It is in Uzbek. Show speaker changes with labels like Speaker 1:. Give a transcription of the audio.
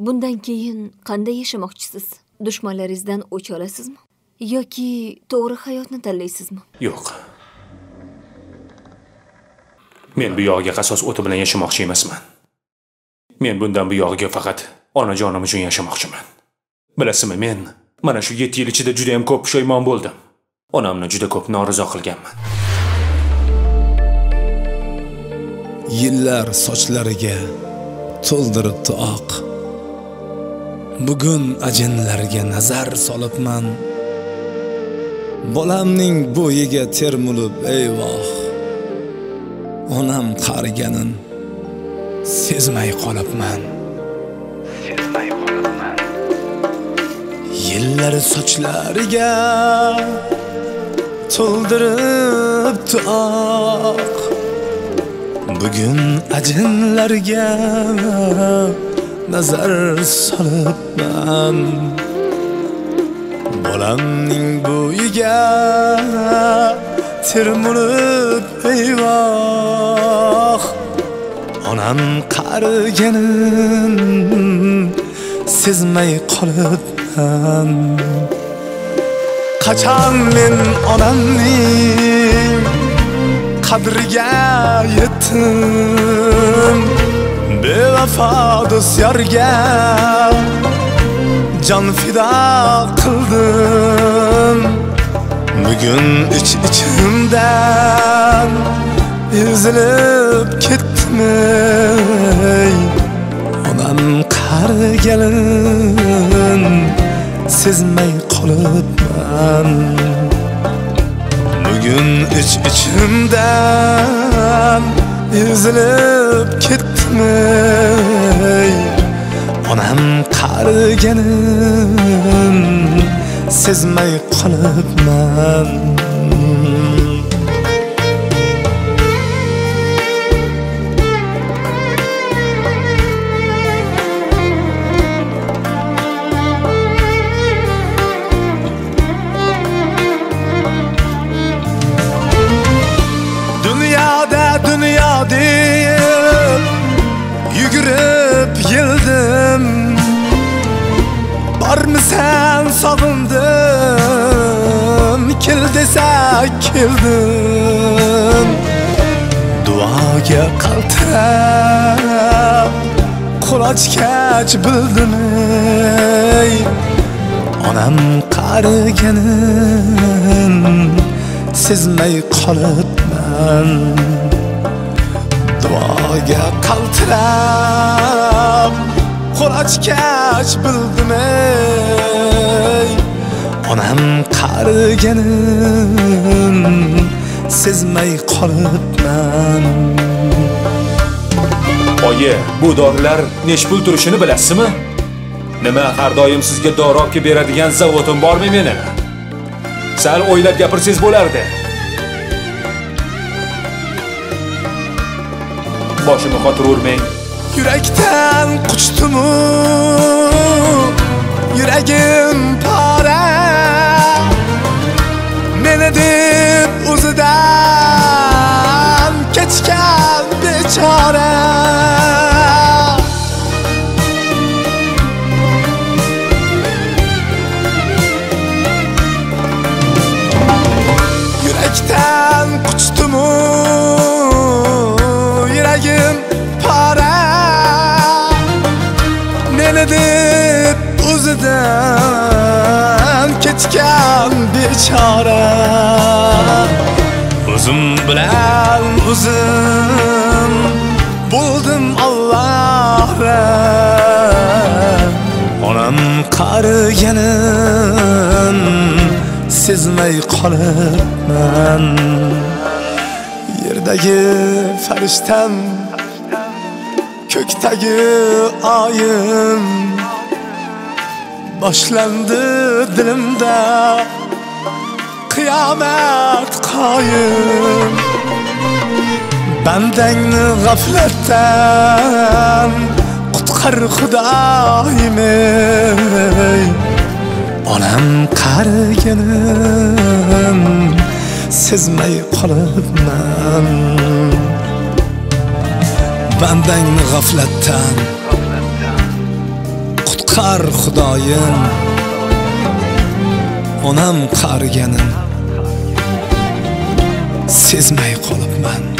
Speaker 1: bundan keyin qanday yashamoqchisiz? Dushmanlaringizdan o'ch olasizmi? Yoki to'g'ri hayotni tanlaysizmi?
Speaker 2: Yo'q. Men bu yog'iga qasos o'ti bilan yashamoqchi emasman. Men bundan bu yog'iga faqat onajonim uchun yashamoqchiman. Bilasizmi men mana shu yetti yil ichida juda ham ko'p pushaymon bo'ldim. Onamni juda ko'p norizo qilganman.
Speaker 3: Yillar sochlariga to'ldiribdi oq bugun ajinlarga nazar solibman. Bolamning bo'yiga termulib eyvoh. Onam qariganin sezmay qolibman. Sezmay qolibman. Yillar sochlariga to'ldiribdi oq bugun ajinlarga nazar solibman bolamning bo'yiga termulib eyvoh. Onam qariganin sezmay qolibman qachon men onamning qadriga yetdim? Bevafo do'st yorga jon fido qildim bugun ich ichimdan ezilib ketdimi onam qariganin sezmay qolibman bugun ich ichimdan ezilib ketdimi onam qariganin sezmay qolibman Bormi sen sog'indim Kel desa keldim Duoga qaltirab Qo'l ochgach bildim ey. Onam qariganin sezmay qolibman duoga qaltirab qo'l ochgach bildim ey. Onam qariganin sezmay qolibman
Speaker 2: oyi bu dorilar nechi pul turishini bilasizmi? Nima har doim sizga dori olib kelib beradigan zavodim bormi meni? Sal o'ylab gapirsangiz bo'lardi. Boshimni qotirurmang
Speaker 3: Yürekten koçtu mu? Yüreğim meni deb o'zidan kechgan bechora o'zim bilan o'zim bo'ldim Allohga onam qariganin sezmay qolibman yerdagi farishtam ko'kdagi oyim boshlandi dilimda qiyomat qoyim bandangni g'aflatdan qutqar xudoyim ey. Onam qariganim sezmay qolibman bandangni g'aflatdan qutqar xudoyim. Onam qariganin sezmay qolibman.